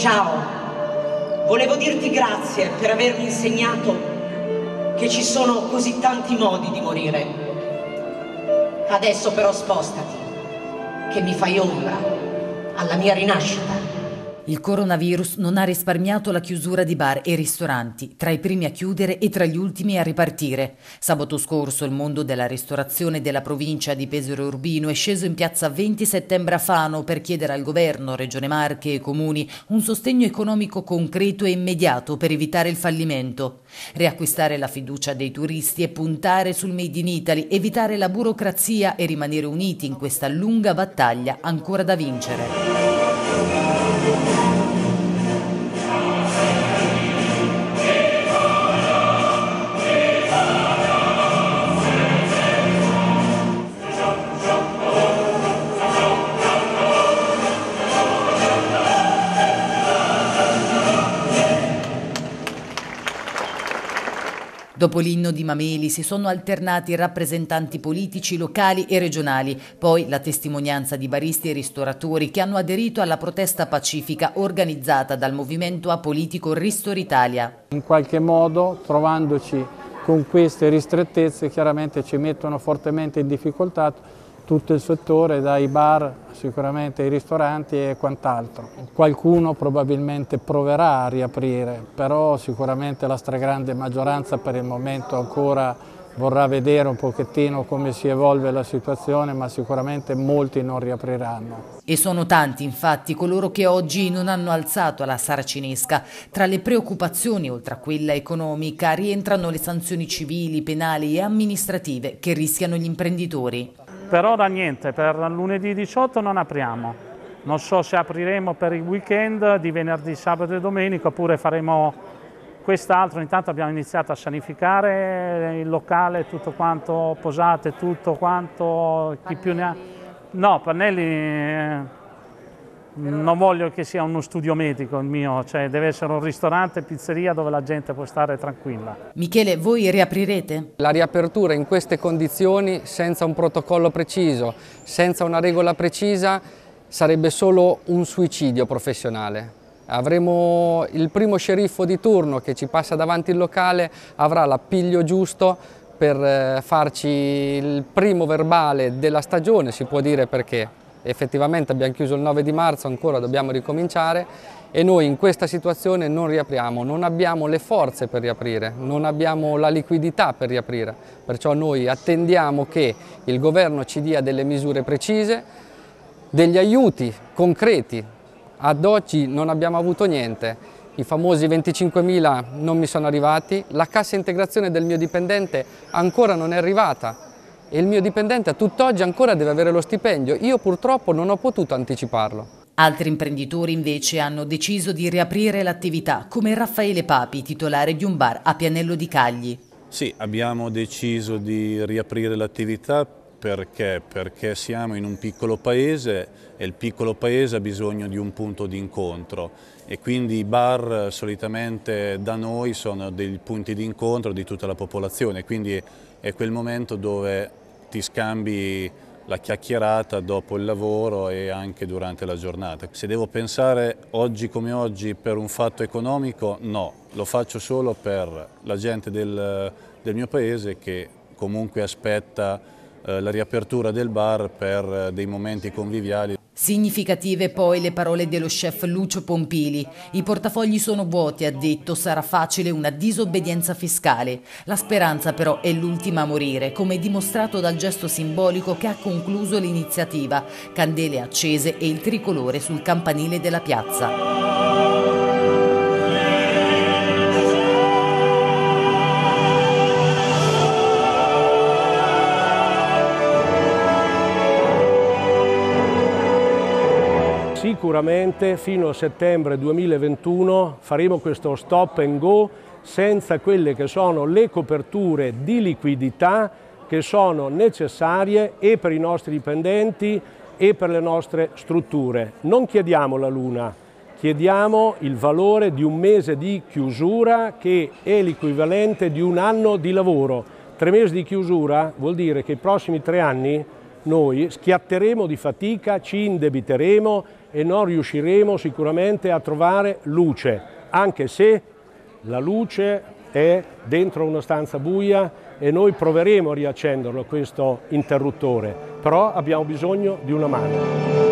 Ciao, volevo dirti grazie per avermi insegnato che ci sono così tanti modi di morire. Adesso però spostati, che mi fai ombra alla mia rinascita. Il coronavirus non ha risparmiato la chiusura di bar e ristoranti, tra i primi a chiudere e tra gli ultimi a ripartire. Sabato scorso il mondo della ristorazione della provincia di Pesaro Urbino è sceso in piazza 20 settembre a Fano per chiedere al governo, Regione Marche e comuni un sostegno economico concreto e immediato per evitare il fallimento. Riacquistare la fiducia dei turisti e puntare sul Made in Italy, evitare la burocrazia e rimanere uniti in questa lunga battaglia ancora da vincere. Dopo l'inno di Mameli si sono alternati rappresentanti politici locali e regionali, poi la testimonianza di baristi e ristoratori che hanno aderito alla protesta pacifica organizzata dal movimento apolitico Ristor Italia. In qualche modo, trovandoci con queste ristrettezze, chiaramente ci mettono fortemente in difficoltà tutto il settore, dai bar sicuramente ai ristoranti e quant'altro. Qualcuno probabilmente proverà a riaprire, però sicuramente la stragrande maggioranza per il momento ancora vorrà vedere un pochettino come si evolve la situazione, ma sicuramente molti non riapriranno. E sono tanti infatti coloro che oggi non hanno alzato la saracinesca. Tra le preoccupazioni, oltre a quella economica, rientrano le sanzioni civili, penali e amministrative che rischiano gli imprenditori. Per ora niente, per lunedì 18 non apriamo. Non so se apriremo per il weekend di venerdì, sabato e domenica oppure faremo quest'altro. Intanto abbiamo iniziato a sanificare il locale, tutto quanto, posate, tutto quanto, chi più ne ha. No, pannelli eh, non voglio che sia uno studio medico il mio, cioè deve essere un ristorante, pizzeria dove la gente può stare tranquilla. Michele, voi riaprirete? La riapertura in queste condizioni, senza un protocollo preciso, senza una regola precisa, sarebbe solo un suicidio professionale. Avremo il primo sceriffo di turno che ci passa davanti il locale, avrà l'appiglio giusto per eh, farci il primo verbale della stagione, si può dire perché effettivamente abbiamo chiuso il 9 di marzo, ancora dobbiamo ricominciare e noi in questa situazione non riapriamo, non abbiamo le forze per riaprire, non abbiamo la liquidità per riaprire, perciò noi attendiamo che il governo ci dia delle misure precise, degli aiuti concreti. Ad oggi non abbiamo avuto niente, i famosi 25.000 non mi sono arrivati, la cassa integrazione del mio dipendente ancora non è arrivata, e il mio dipendente a tutt'oggi ancora deve avere lo stipendio. Io purtroppo non ho potuto anticiparlo. Altri imprenditori invece hanno deciso di riaprire l'attività, come Raffaele Papi, titolare di un bar a Pianello di Cagli. Sì, abbiamo deciso di riaprire l'attività perché? Perché siamo in un piccolo paese e il piccolo paese ha bisogno di un punto di incontro e quindi i bar solitamente da noi sono dei punti di incontro di tutta la popolazione, quindi è quel momento dove ti scambi la chiacchierata dopo il lavoro e anche durante la giornata. Se devo pensare oggi come oggi per un fatto economico, no, lo faccio solo per la gente del, del mio paese che comunque aspetta eh, la riapertura del bar per eh, dei momenti conviviali. Significative poi le parole dello chef Lucio Pompili. I portafogli sono vuoti, ha detto, sarà facile una disobbedienza fiscale. La speranza però è l'ultima a morire, come dimostrato dal gesto simbolico che ha concluso l'iniziativa. Candele accese e il tricolore sul campanile della piazza. Sicuramente fino a settembre 2021 faremo questo stop and go senza quelle che sono le coperture di liquidità che sono necessarie e per i nostri dipendenti e per le nostre strutture. Non chiediamo la luna, chiediamo il valore di un mese di chiusura che è l'equivalente di un anno di lavoro. Tre mesi di chiusura vuol dire che i prossimi tre anni noi schiatteremo di fatica, ci indebiteremo e non riusciremo sicuramente a trovare luce, anche se la luce è dentro una stanza buia e noi proveremo a riaccenderlo questo interruttore, però abbiamo bisogno di una mano.